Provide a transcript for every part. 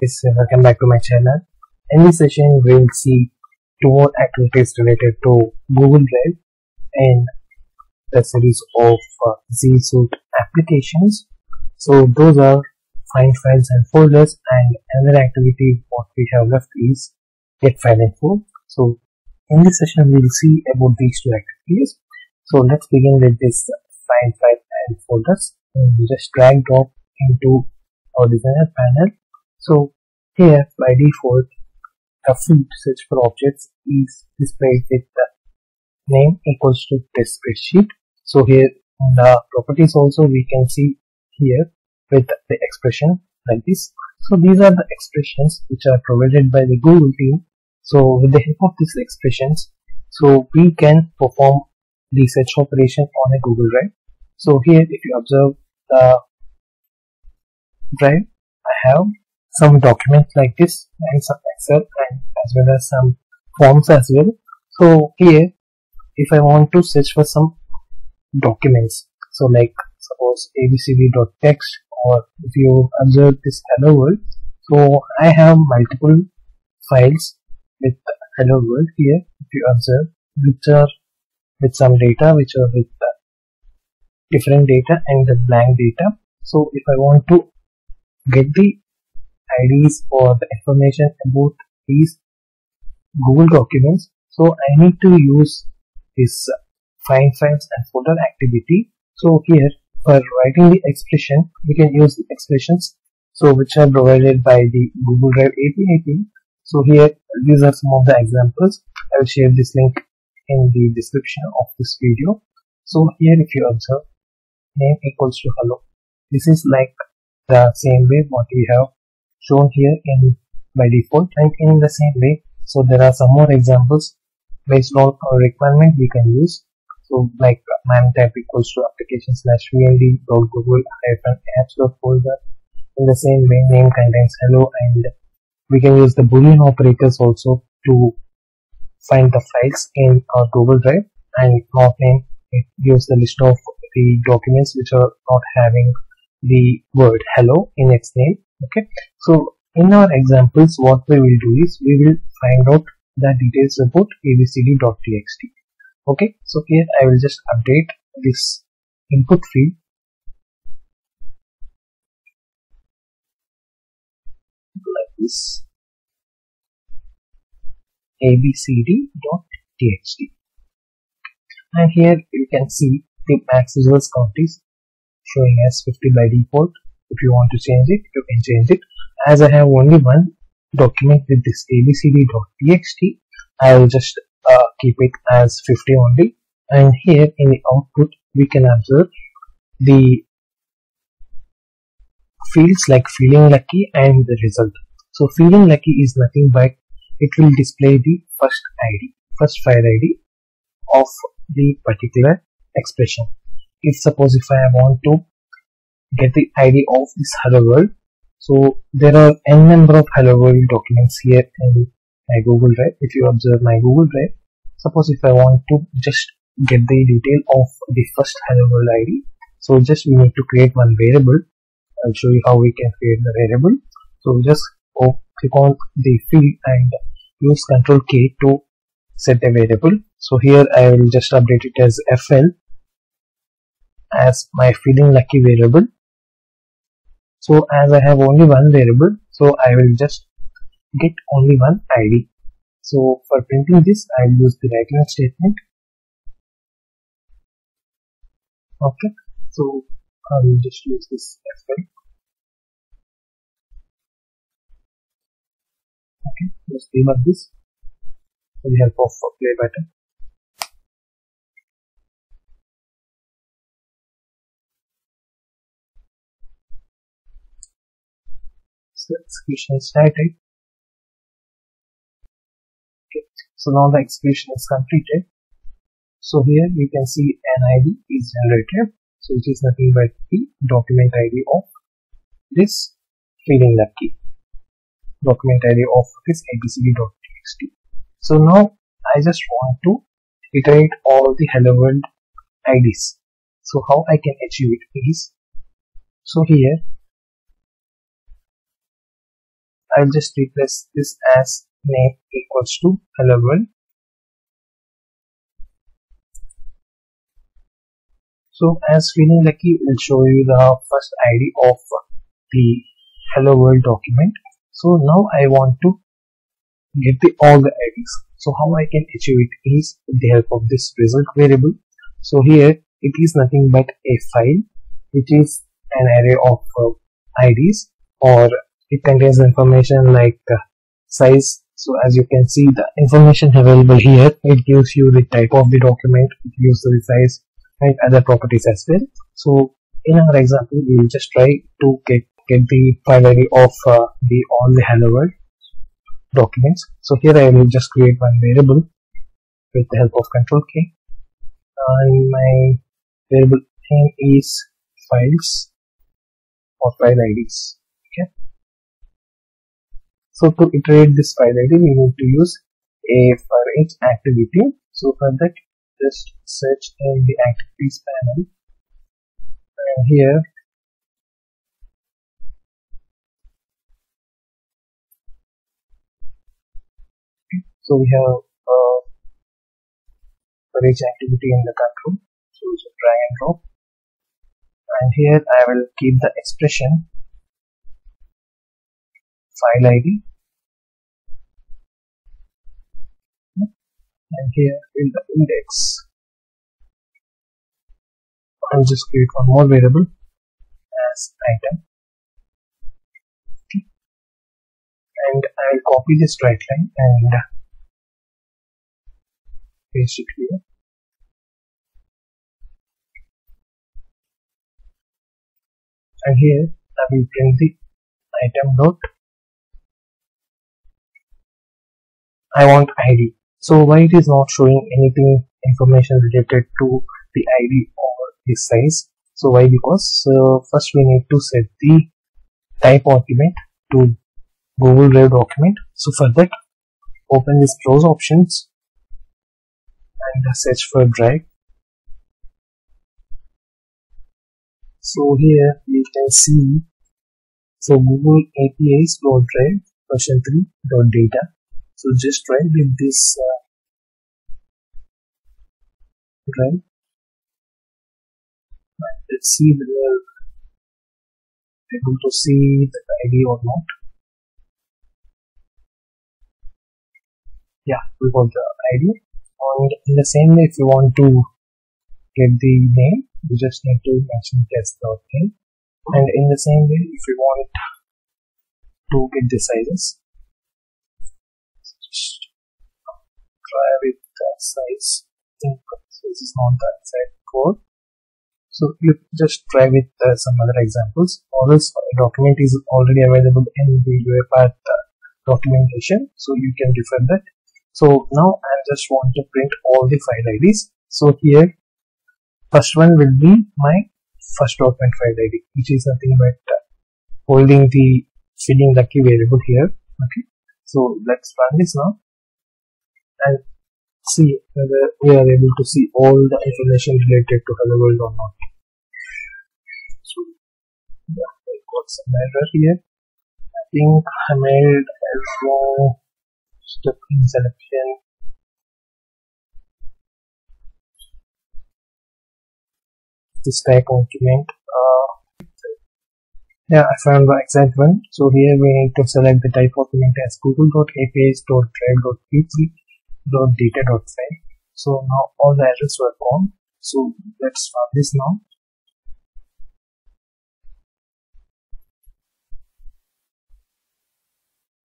guys welcome back to my channel. In this session we'll see two more activities related to google drive and the series of uh, G Suite applications. So those are find files and folders and another activity what we have left is get file info. So in this session we'll see about these two activities. So let's begin with this find file and folders. And just drag drop into our designer panel so here by default the field search for objects is displayed with the name equals to this spreadsheet. So here in the properties also we can see here with the expression like this. So these are the expressions which are provided by the Google team. So with the help of these expressions, so we can perform the search operation on a Google Drive. So here if you observe the drive, I have some documents like this and some excel and as well as some forms as well. So here if i want to search for some documents so like suppose abcd.txt or if you observe this hello world so i have multiple files with hello world here. If you observe which are with some data which are with different data and the blank data. So if i want to get the IDs or the information about these Google documents. So I need to use this find files and folder activity. So here for writing the expression, we can use the expressions so which are provided by the Google Drive API So here these are some of the examples. I will share this link in the description of this video. So here if you observe name equals to hello. This is like the same way what we have shown here in by default and in the same way. So there are some more examples based on our requirement we can use. So like mime type equals to application slash vnd dot google hyphen apps dot folder. In the same way name contains hello and we can use the boolean operators also to find the files in our google drive and not name it gives the list of the documents which are not having the word hello in its name okay? So in our examples what we will do is we will find out the details about abcd.txt okay? So here i will just update this input field. Like this. Abcd.txt and here you can see the max results count is showing as 50 by default. If you want to change it you can change it. As I have only one document with this abcd.txt I will just uh, keep it as 50 only. And here in the output we can observe the fields like feeling lucky and the result. So feeling lucky is nothing but it will display the first id first file id of the particular expression if suppose if I want to get the ID of this hello world. So there are n number of hello world documents here in my Google Drive. If you observe my Google Drive, suppose if I want to just get the detail of the first hello world ID, so just we need to create one variable. I'll show you how we can create the variable. So just go click on the field and use Control K to set the variable. So here I will just update it as FL as my feeling lucky variable. So as I have only one variable so I will just get only one ID so for printing this I will use the regular statement. Okay. So I will just use this as well okay. Let's debug this. With the help of play button execution is started. Okay, so now the execution is completed. So here you can see an ID is generated, so which is nothing but the document ID of this feeling lucky document ID of this abcd.txt. So now I just want to iterate all the hello world IDs. So how I can achieve it is so here I'll just replace this as name equals to hello world so as feeling lucky will show you the first id of the hello world document. So now i want to get the all the ids so how i can achieve it is with the help of this result variable. So here it is nothing but a file which is an array of uh, IDs or it contains information like uh, size. So as you can see the information available here it gives you the type of the document it gives the size and other properties as well. So in our example we will just try to get get the file ID of uh, the all the hello world documents. So here I will just create one variable with the help of control K and my variable name is files or file IDs. So to iterate this file ID, we need to use a for each activity. So for that, just search in the activities panel, and here so we have uh, for each activity in the control. So just drag and drop. And here I will keep the expression file ID and here in the index. I'll just create one more variable as item. And I'll copy this write line and paste it here. And here I will print the item dot. I want ID so why it is not showing anything information related to the ID or the size so why? Because uh, first we need to set the type argument to Google Drive document. So for that open this browse options and search for drive. So here you can see so google apis dot drive version 3 dot data so just try in this uh, drive let's see whether able to see the id or not. Yeah we got the id. And in the same way if you want to get the name you just need to mention test.name and in the same way if you want to get the sizes just try with the size this is not the exact code. So you just try with uh, some other examples. Or this document is already available in the UiPath uh, documentation so you can refer that. So now I just want to print all the file IDs so here first one will be my first document file id which is nothing but uh, holding the feeling lucky variable here okay? So let's run this now and see whether we are able to see all the information related to hello world or not. So yeah I got some error here. I think I made wrong step in selection. This type of document uh, yeah I found the exact one. So here we need to select the type of document as google.apis.drive.pt.data.file so now all the errors were gone. So let's start this now.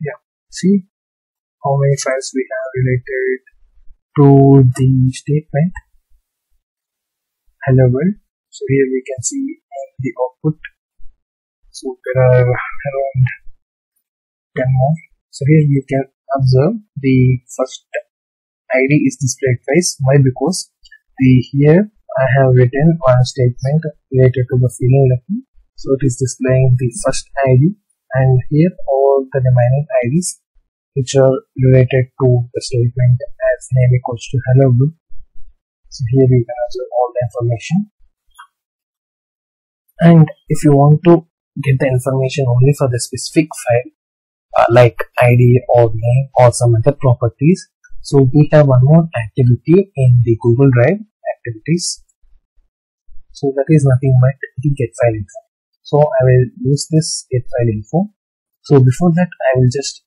Yeah. See how many files we have related to the statement? Hello world. So here we can see in the output. So there are around 10 more. So here you can observe the first id is displayed twice why? Because the here i have written one statement related to the feeling lucky so it is displaying the first id and here all the remaining ids which are related to the statement as name equals to hello world so here you can observe all the information. And if you want to get the information only for the specific file uh, like ID or name or some other properties. So we have one more activity in the Google Drive activities. So that is nothing but the get file info. So I will use this get file info. So before that I will just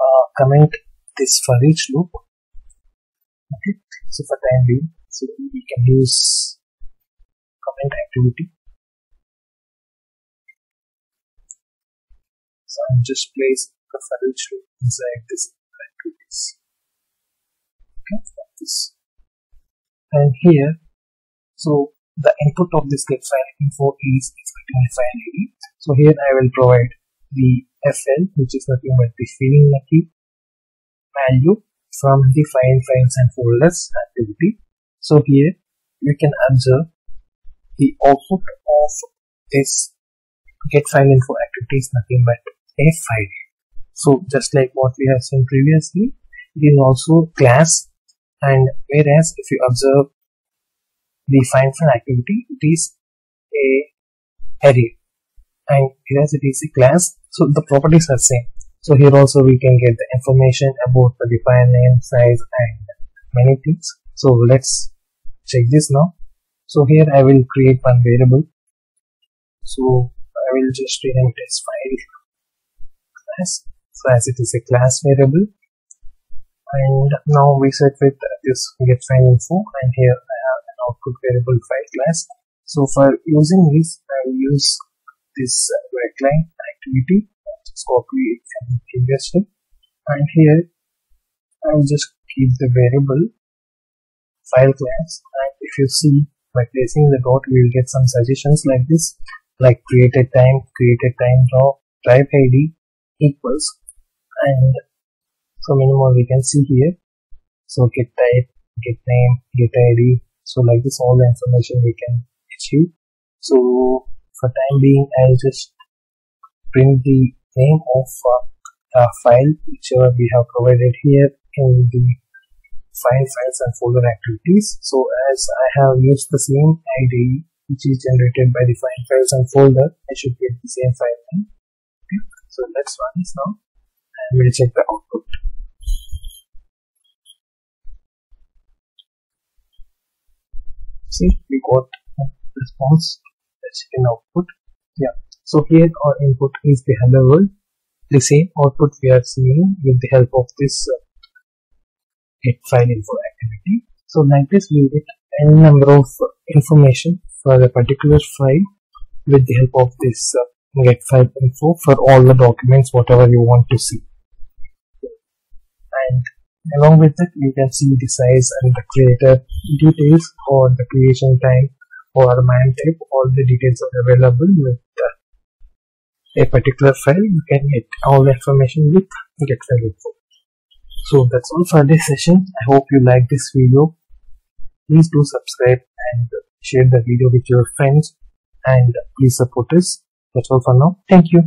uh, comment this for each loop. Okay. So for time being, so we can use comment activity So I'm just place the file loop inside this activities. And here, so the input of this get file info is expecting a file ID. So here I will provide the FL, which is nothing but the feeling lucky value from the file files and folders activity. So here you can observe the output of this get file info activity is nothing but a file. So just like what we have seen previously, it is also class and whereas if you observe the find file activity, it is a array and whereas it is a class, so the properties are same. So here also we can get the information about the define name, size and many things. So let's check this now. So here I will create one variable. So I will just rename it as file class so as it is a class variable and now we set with this get file info and here I have an output variable file class so for using this I will use this uh, line activity just copy it from the previous step and here I will just keep the variable file class. And if you see by placing the dot we will get some suggestions like this like created time created time draw drive id equals and so minimum we can see here. So get type get name get id so like this all the information we can achieve. So for time being i'll just print the name of uh, file whichever we have provided here in the file files and folder activities. So as i have used the same id which is generated by the file files and folder i should get the same file name. Okay so let's run this now and we'll check the output. See, we got response. Check in output. Yeah. So here our input is the hello world. The same output we are seeing with the help of this uh, get file info activity. So like this we get any number of information for a particular file with the help of this uh, get file info for all the documents whatever you want to see and along with it you can see the size and the creator details or the creation time or mime type all the details are available with uh, a particular file. You can get all the information with get file info so that's all for this session. I hope you like this video. Please do subscribe and share the video with your friends and please support us. That's all for now. Thank you.